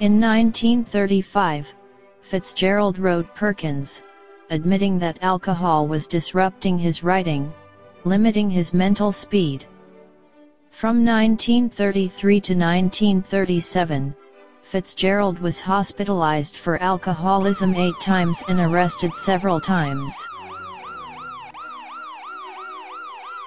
In 1935, Fitzgerald wrote Perkins, admitting that alcohol was disrupting his writing, limiting his mental speed. From 1933 to 1937, Fitzgerald was hospitalized for alcoholism eight times and arrested several times.